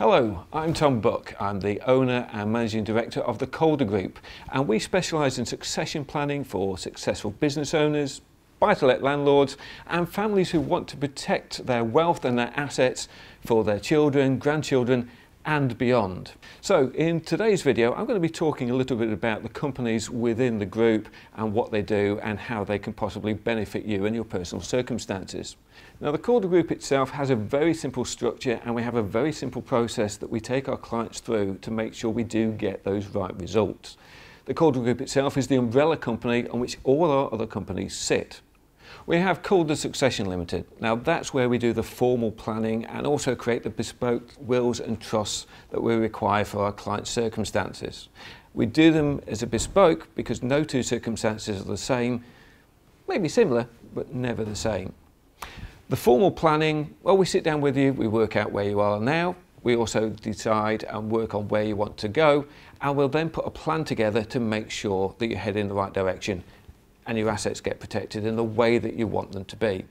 Hello, I'm Tom Buck. I'm the owner and managing director of the Calder Group, and we specialise in succession planning for successful business owners, buy-to-let landlords, and families who want to protect their wealth and their assets for their children, grandchildren, and beyond. So in today's video I'm going to be talking a little bit about the companies within the group and what they do and how they can possibly benefit you and your personal circumstances. Now the Calder Group itself has a very simple structure and we have a very simple process that we take our clients through to make sure we do get those right results. The Calder Group itself is the umbrella company on which all our other companies sit. We have Calder Succession Limited. Now that's where we do the formal planning and also create the bespoke wills and trusts that we require for our clients' circumstances. We do them as a bespoke because no two circumstances are the same, maybe similar, but never the same. The formal planning, well, we sit down with you, we work out where you are now, we also decide and work on where you want to go, and we'll then put a plan together to make sure that you head in the right direction and your assets get protected in the way that you want them to be.